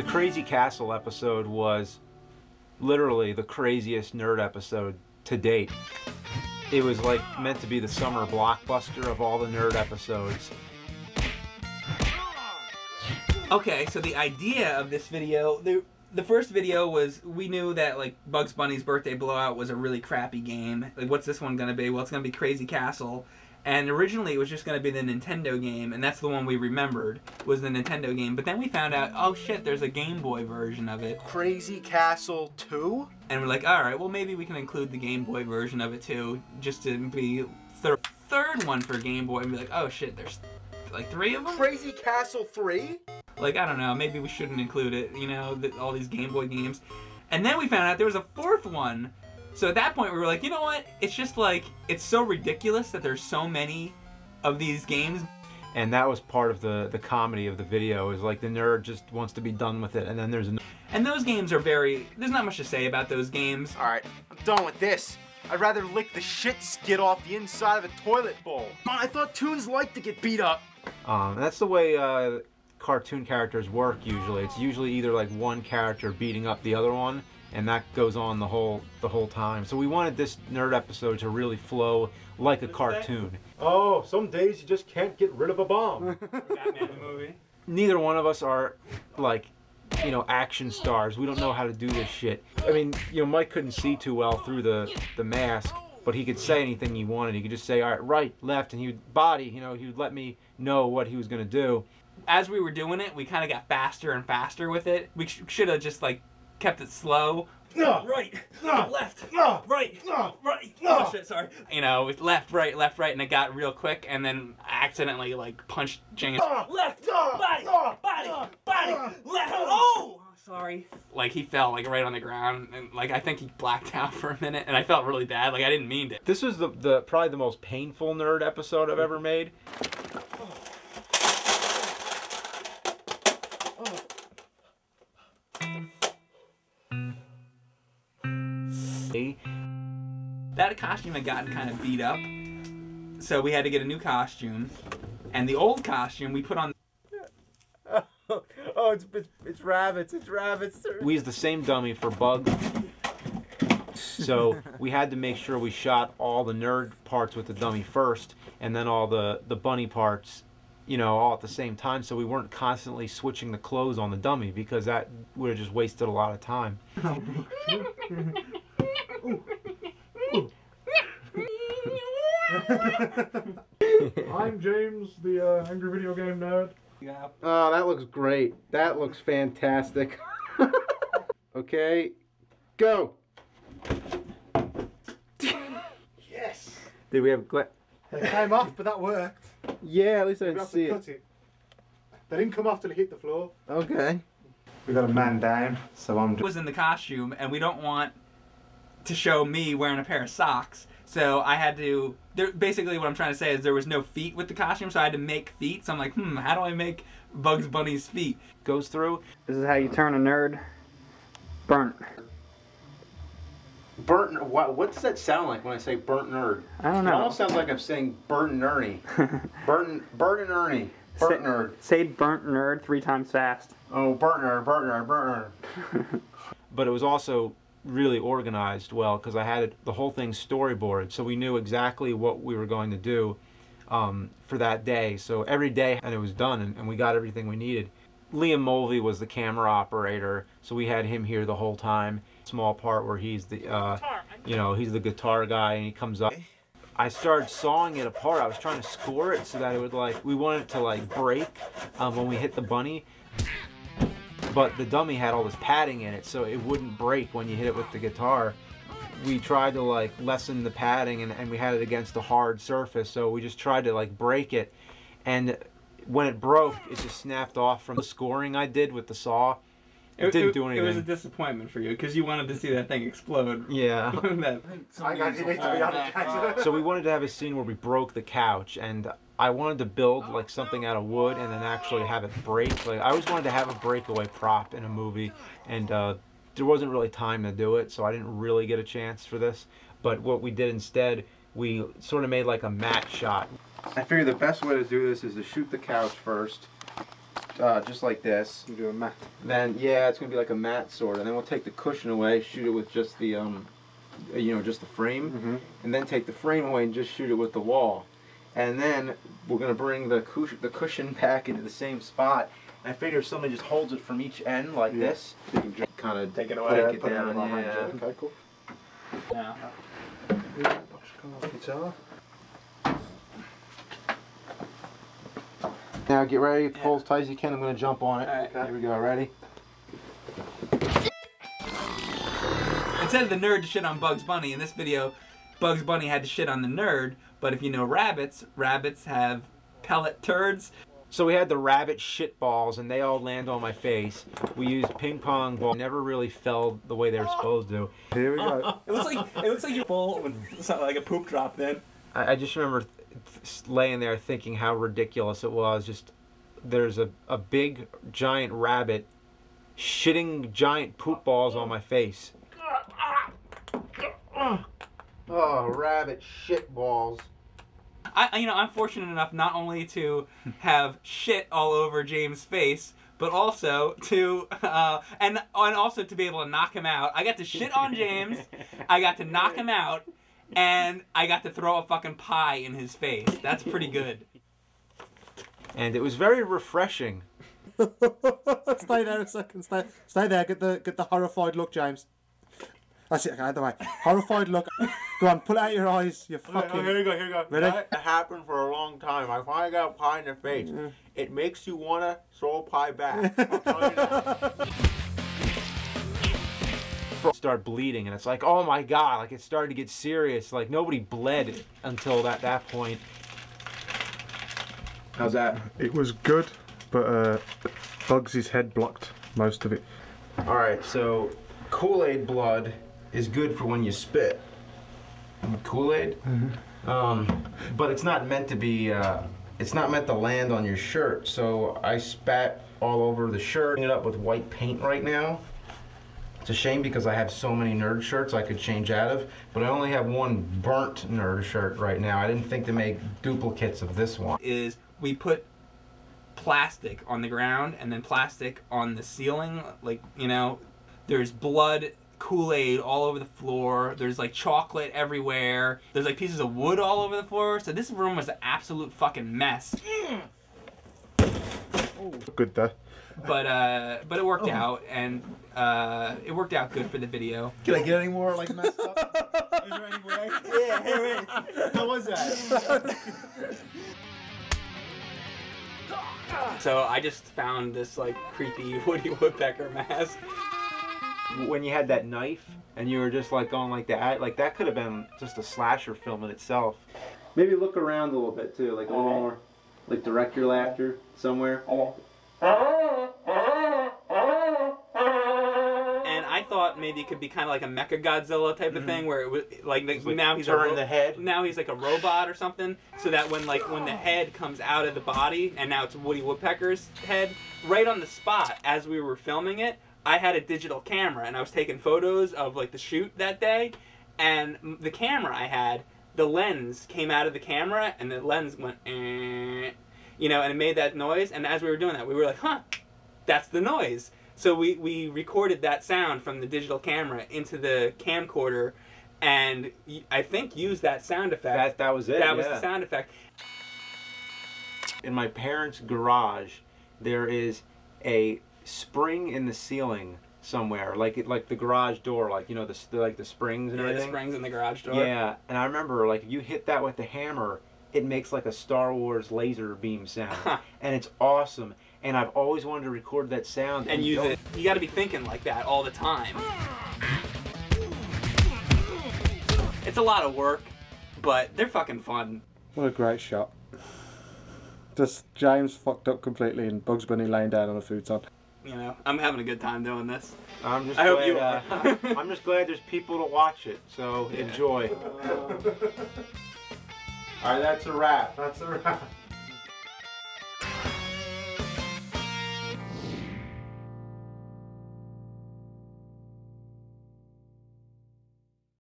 The Crazy Castle episode was literally the craziest nerd episode to date. It was like meant to be the summer blockbuster of all the nerd episodes. Okay, so the idea of this video, the the first video was we knew that like Bugs Bunny's Birthday Blowout was a really crappy game. Like, what's this one gonna be? Well, it's gonna be Crazy Castle. And originally it was just gonna be the Nintendo game, and that's the one we remembered was the Nintendo game. But then we found out, oh shit, there's a Game Boy version of it, Crazy Castle 2? and we're like, all right, well maybe we can include the Game Boy version of it too, just to be thir- third one for Game Boy, and be like, oh shit, there's like three of them. Crazy Castle 3? Like, I don't know, maybe we shouldn't include it, you know, the, all these Game Boy games. And then we found out there was a fourth one. So at that point, we were like, you know what? It's just like, it's so ridiculous that there's so many of these games. And that was part of the, the comedy of the video is like the nerd just wants to be done with it and then there's an And those games are very, there's not much to say about those games. Alright, I'm done with this. I'd rather lick the shit skid off the inside of a toilet bowl. But I thought toons like to get beat up. Um, that's the way uh, cartoon characters work usually. It's usually either like one character beating up the other one, and that goes on the whole the whole time. So we wanted this nerd episode to really flow like a cartoon. Oh, some days you just can't get rid of a bomb. Batman the movie. Neither one of us are like you know action stars. We don't know how to do this shit. I mean, you know, Mike couldn't see too well through the the mask. But he could say anything he wanted. He could just say, all right, right, left, and he would body, you know, he would let me know what he was going to do. As we were doing it, we kind of got faster and faster with it. We sh- should have just like kept it slow. No, Right, no, left, no, right, no, right. Oh shit, sorry. You know, with left, right, left, right, and it got real quick, and then I accidentally like punched James. Left, body, body, body, left. Oh, sorry. Like he fell like right on the ground, and like I think he blacked out for a minute, and I felt really bad. Like I didn't mean to. This was the, the probably the most painful nerd episode I've ever made. That costume had gotten kind of beat up, so we had to get a new costume. And the old costume we put on. oh, it's, it's it's rabbits. It's rabbits. We used the same dummy for Bug. So we had to make sure we shot all the nerd parts with the dummy first, and then all the the bunny parts, you know, all at the same time. So we weren't constantly switching the clothes on the dummy because that would have just wasted a lot of time. I'm James, the uh, angry video game nerd. Yeah. Oh, that looks great. That looks fantastic. okay, go. Yes. Did we have? Gla- It came off, but that worked. yeah, at least I didn't see to it. it. They didn't come off till it hit the floor. Okay. We got a man down, so I'm was in the costume, and we don't want to show me wearing a pair of socks. So I had to. There, basically, what I'm trying to say is there was no feet with the costume, so I had to make feet. So I'm like, hmm, how do I make Bugs Bunny's feet? Goes through. This is how you turn a nerd burnt. Burnt. What, what does that sound like when I say burnt nerd? I don't know. It almost sounds like I'm saying burnt and Ernie. burnt, burnt and Ernie. Burnt nerd. Say burnt nerd three times fast. Oh, burnt nerd, burnt nerd, burnt nerd. but it was also really organized well because I had it, the whole thing storyboarded, so we knew exactly what we were going to do um, for that day. So every day, and it was done, and, and we got everything we needed. Liam Mulvey was the camera operator, so we had him here the whole time. Small part where he's the, uh, you know, he's the guitar guy, and he comes up. I started sawing it apart. I was trying to score it so that it would like we wanted it to like break um, when we hit the bunny, but the dummy had all this padding in it, so it wouldn't break when you hit it with the guitar. We tried to like lessen the padding, and, and we had it against a hard surface, so we just tried to like break it, and when it broke, it just snapped off from the scoring I did with the saw. It, didn't do anything. It was a disappointment for you because you wanted to see that thing explode. yeah. That- I got you need to be honest. so we wanted to have a scene where we broke the couch and I wanted to build like something out of wood and then actually have it break. Like I always wanted to have a breakaway prop in a movie and uh, there wasn't really time to do it, so I didn't really get a chance for this. But what we did instead, we sort of made like a matte shot. I figured the best way to do this is to shoot the couch first uh, just like this. You do a mat. Then yeah, it's gonna be like a mat sort, and then we'll take the cushion away, shoot it with just the um, you know, just the frame, Mm-hmm. and then take the frame away and just shoot it with the wall, and then we're gonna bring the cushion the cushion back into the same spot. And I figure if somebody just holds it from each end like Yeah. this, You can just kind of Take it take away. it put it down. in behind yeah. you. Okay, cool. No. Yeah, guitar. Now get ready, pull as tight as you can. I'm gonna jump on it. Alright. Here we go. Ready? Instead of the nerd to shit on Bugs Bunny, in this video, Bugs Bunny had to shit on the nerd. But if you know rabbits, rabbits have pellet turds. So we had the rabbit shit balls, and they all land on my face. We used ping pong ball. Never really fell the way they were supposed to. Here we go. It looks like it looks like you're full with like a poop drop. Then I, I just remember th- th- laying there thinking how ridiculous it was. Just there's a, a big giant rabbit shitting giant poop balls on my face. Oh, rabbit shit balls. I, you know, I'm fortunate enough not only to have shit all over James' face, but also to, uh, and and also to be able to knock him out. I got to shit on James, I got to knock him out, and I got to throw a fucking pie in his face. That's pretty good. And it was very refreshing. stay there a second. Stay, stay there. Get the get the horrified look, James. That's it. Okay, either way. Horrified look. Go on, pull out your eyes. You fucking. Here you go, here you go. Ready? That happened for a long time. I finally got a pie in the face. It makes you want to throw a pie back. I'll tell you that. Start bleeding, and it's like, oh my god! Like it started to get serious. Like nobody bled until that that point. How's that? It was good, but uh, Bugs' head blocked most of it. All right, so Kool-Aid blood is good for when you spit. Kool-Aid, um, but it's not meant to be. Uh, it's not meant to land on your shirt. So I spat all over the shirt. It up with white paint right now. It's a shame because I have so many nerd shirts I could change out of, but I only have one burnt nerd shirt right now. I didn't think to make duplicates of this one. Is we put plastic on the ground and then plastic on the ceiling. Like you know, there's blood. Kool Aid all over the floor. There's like chocolate everywhere. There's like pieces of wood all over the floor. So this room was an absolute fucking mess. Good though. but uh, but it worked out, and uh, it worked out good for the video. Can I get any more like messed up? Is there any way? Yeah, here it is. How was that? So I just found this like creepy Woody Woodpecker mask. When you had that knife and you were just like going like that, like that could have been just a slasher film in itself. Maybe look around a little bit too, like a little more, like direct your laughter somewhere. And I thought maybe it could be kind of like a Mecha Godzilla type of mm-hmm. thing, where it was like, like, like now he's a turn ro- the head. Now he's like a robot or something, so that when like when the head comes out of the body, and now it's Woody Woodpecker's head, right on the spot as we were filming it, I had a digital camera and I was taking photos of like the shoot that day, and the camera I had, the lens came out of the camera and the lens went, eh, you know, and it made that noise. And as we were doing that, we were like, huh, that's the noise. So we, we recorded that sound from the digital camera into the camcorder, and I think used that sound effect. That that was it. that was the sound effect. In my parents' garage, there is a spring in the ceiling somewhere, like it, like the garage door, like you know the, the like the springs and Yeah, the springs in the garage door. Yeah, and I remember like if you hit that with the hammer, it makes like a Star Wars laser beam sound, and it's awesome. And I've always wanted to record that sound And use don't- it. You got to be thinking like that all the time. It's a lot of work, but they're fucking fun. What a great shot. Just James fucked up completely and Bugs Bunny laying down on a futon. You know, I'm having a good time doing this. I'm just I hope you uh, are. I'm just glad there's people to watch it, so enjoy. All right, that's a wrap. That's a wrap.